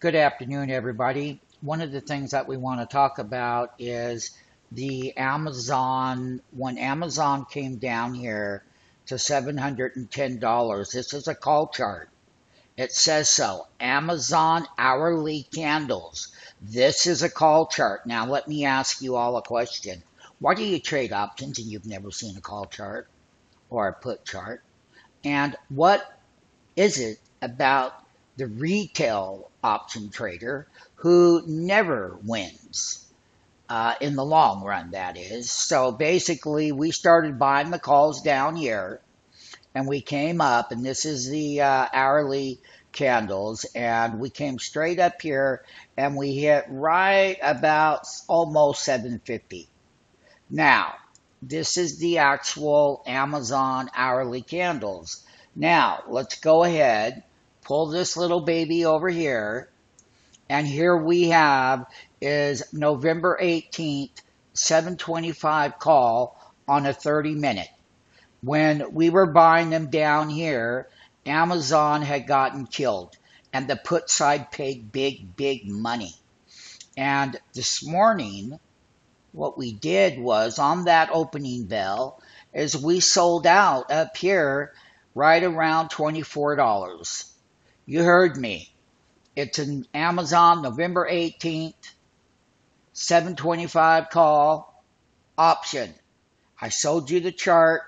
Good afternoon, everybody. One of the things that we want to talk about is the Amazon, when Amazon came down here to $710. This is a call chart. It says so. Amazon hourly candles. This is a call chart. Now, let me ask you all a question. Why do you trade options and you've never seen a call chart or a put chart? And what is it about the retail option trader who never wins? Uh, in the long run, that is. So basically, we started buying the calls down here, and we came up, and this is the uh, hourly candles, and we came straight up here, and we hit right about almost 750. Now, this is the actual Amazon hourly candles. Now, let's go ahead, pull this little baby over here, and here we have is November 18th, 725 call on a 30 minute. When we were buying them down here, Amazon had gotten killed and the put side paid big, big money. And this morning, what we did was on that opening bell is we sold out up here right around $24. You heard me. It's an Amazon November 18th, 725 call option. I sold you the chart.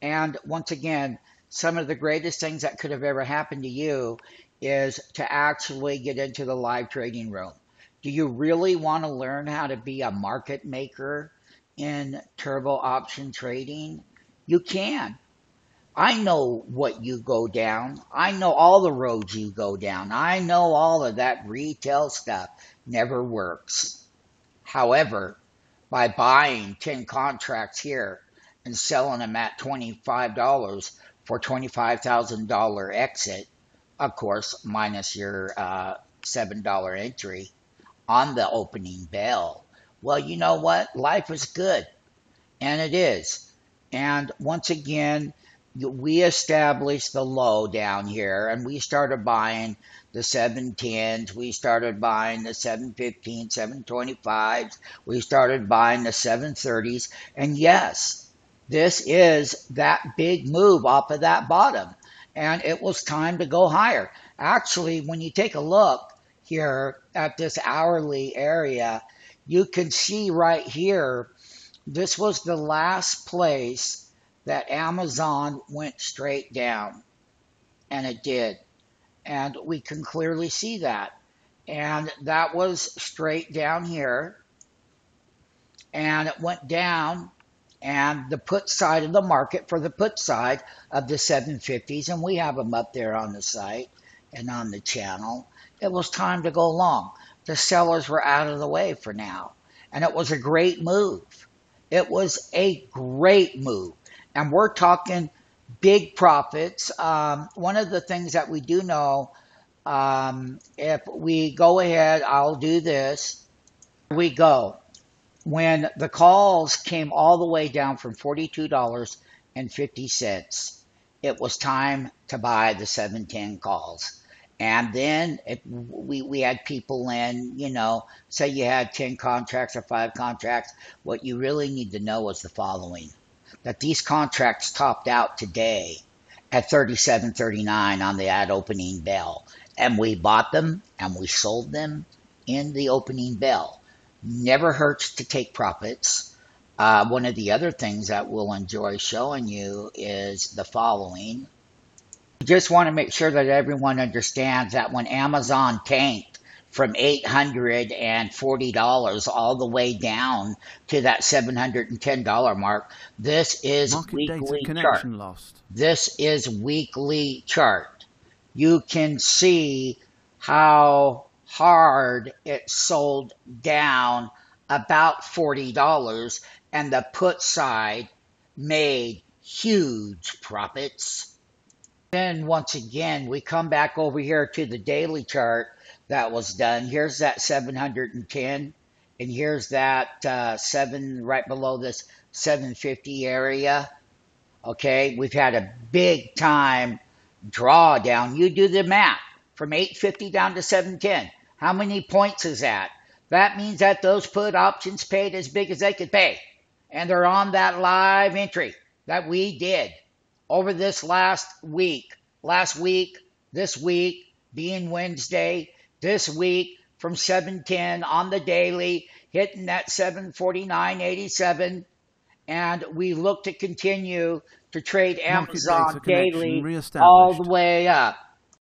And once again, some of the greatest things that could have ever happened to you is to actually get into the live trading room. Do you really want to learn how to be a market maker in turbo option trading? You can. I know what you go down. I know all the roads you go down. I know all of that retail stuff never works. However, by buying 10 contracts here and selling them at $25 for $25,000 exit, of course, minus your uh, $7 entry on the opening bell. Well, you know what? Life is good. And it is. And once again, we established the low down here and we started buying the 710s, we started buying the 715, 725s, we started buying the 730s. And yes, this is that big move off of that bottom. And it was time to go higher. Actually, when you take a look here at this hourly area, you can see right here, this was the last place that Amazon went straight down. And it did. And we can clearly see that. And that was straight down here. And it went down. And the put side of the market for the put side of the 750s, and we have them up there on the site and on the channel. It was time to go long. The sellers were out of the way for now. And it was a great move. It was a great move and we're talking big profits. Um, one of the things that we do know, um, if we go ahead, I'll do this. We go. When the calls came all the way down from $42.50, it was time to buy the 710 calls. And then it, we, we had people in, you know, say you had 10 contracts or five contracts. What you really need to know is the following that these contracts topped out today at 37.39 on the ad opening bell. And we bought them and we sold them in the opening bell. Never hurts to take profits. Uh, one of the other things that we'll enjoy showing you is the following. Just want to make sure that everyone understands that when amazon tanked from $840 all the way down to that $710 mark. This is Market weekly chart. Lost. This is weekly chart. You can see how hard it sold down about $40 and the put side made huge profits. Then once again, we come back over here to the daily chart that was done. Here's that 710, and here's that uh, 7 right below this 750 area. Okay, we've had a big time drawdown. You do the math from 850 down to 710. How many points is that? That means that those put options paid as big as they could pay. And they're on that live entry that we did over this last week. Last week, this week being Wednesday, this week from 710 on the daily, hitting that 749.87. And we look to continue to trade Amazon daily all the way up.